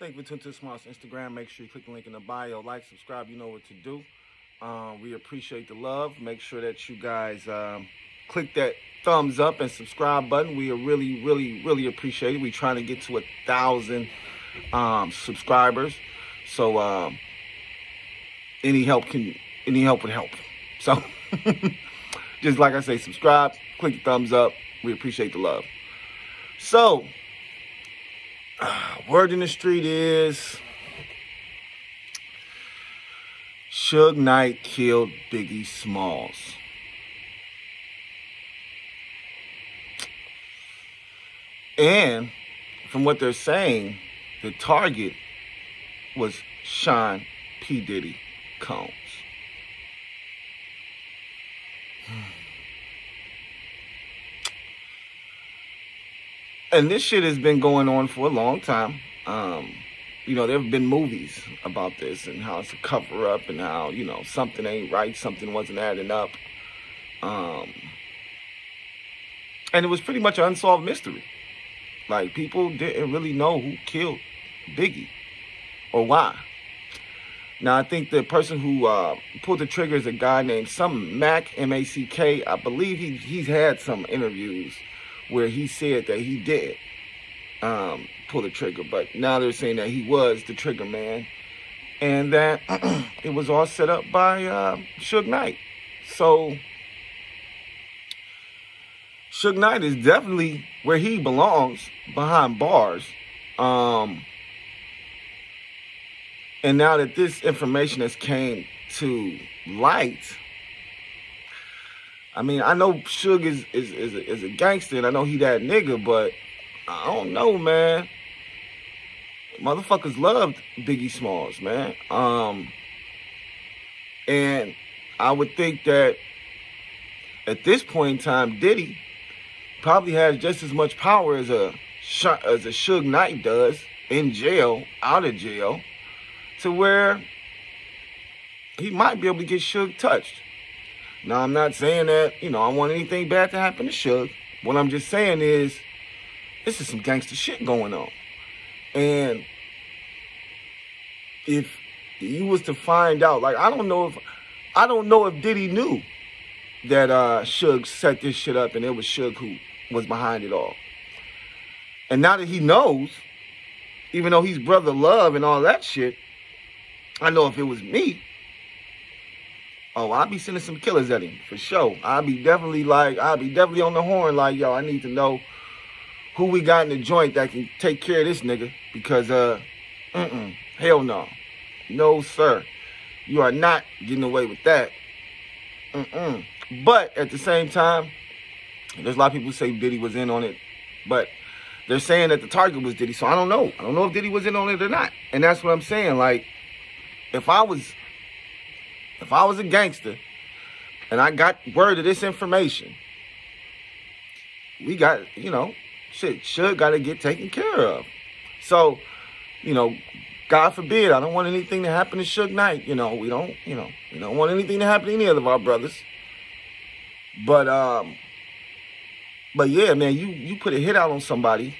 Thank you for tuning to Smarts Instagram. Make sure you click the link in the bio, like, subscribe. You know what to do. Um, we appreciate the love. Make sure that you guys um, click that thumbs up and subscribe button. We are really, really, really appreciate it. We're trying to get to a thousand um, subscribers. So um, any help can any help would help. So just like I say, subscribe, click the thumbs up. We appreciate the love. So word in the street is Suge Knight killed Biggie Smalls. And from what they're saying, the target was Sean P. Diddy Combs. Hmm. And this shit has been going on for a long time. Um, you know, there have been movies about this and how it's a cover up and how, you know, something ain't right, something wasn't adding up. Um, and it was pretty much an unsolved mystery. Like, people didn't really know who killed Biggie or why. Now, I think the person who uh, pulled the trigger is a guy named some Mack, M A C K. I believe he, he's had some interviews where he said that he did um, pull the trigger, but now they're saying that he was the trigger man and that it was all set up by uh, Suge Knight. So, Suge Knight is definitely where he belongs behind bars. Um, and now that this information has came to light, I mean, I know Suge is is is a, is a gangster, and I know he that nigga, but I don't know, man. Motherfuckers loved Biggie Smalls, man. Um, and I would think that at this point in time, Diddy probably has just as much power as a as a Suge Knight does in jail, out of jail, to where he might be able to get Suge touched. Now, I'm not saying that, you know, I want anything bad to happen to Suge. What I'm just saying is, this is some gangster shit going on. And if you was to find out, like, I don't know if, I don't know if Diddy knew that uh Suge set this shit up and it was Suge who was behind it all. And now that he knows, even though he's brother love and all that shit, I know if it was me, oh, I'll be sending some killers at him for sure. I'll be definitely like, I'll be definitely on the horn like, yo, I need to know who we got in the joint that can take care of this nigga because, uh, mm-mm, hell no. No, sir. You are not getting away with that. Mm-mm. But at the same time, there's a lot of people say Diddy was in on it, but they're saying that the target was Diddy. So I don't know. I don't know if Diddy was in on it or not. And that's what I'm saying. Like, if I was if I was a gangster and I got word of this information, we got, you know, shit, should got to get taken care of. So, you know, God forbid, I don't want anything to happen to Suge Knight. You know, we don't, you know, we don't want anything to happen to any of our brothers. But, um, but yeah, man, you you put a hit out on somebody,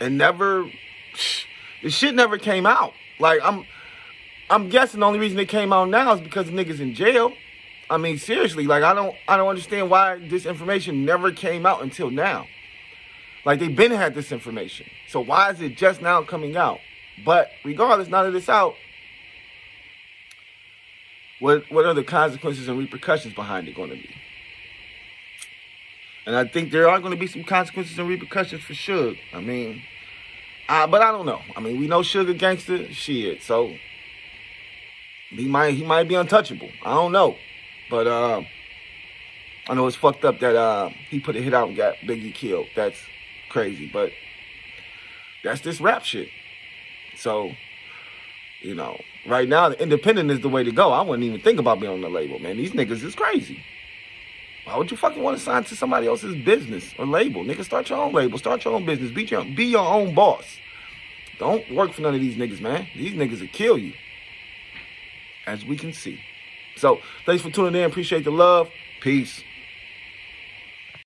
and never, the shit never came out. Like I'm, I'm guessing the only reason it came out now is because the niggas in jail. I mean, seriously, like I don't I don't understand why this information never came out until now. Like they've been had this information. So why is it just now coming out? But regardless, none of this out, what what are the consequences and repercussions behind it going to be? And I think there are going to be some consequences and repercussions for Suge. I mean, I, but I don't know. I mean, we know Sugar gangster, shit. So he might he might be untouchable. I don't know. But uh, I know it's fucked up that uh, he put a hit out and got Biggie killed. That's crazy. But that's this rap shit. So, you know, right now the independent is the way to go. I wouldn't even think about being on the label, man. These niggas is crazy. Why would you fucking want to sign to somebody else's business or label? Nigga, start your own label. Start your own business. Be your, be your own boss. Don't work for none of these niggas, man. These niggas will kill you as we can see. So thanks for tuning in. Appreciate the love. Peace.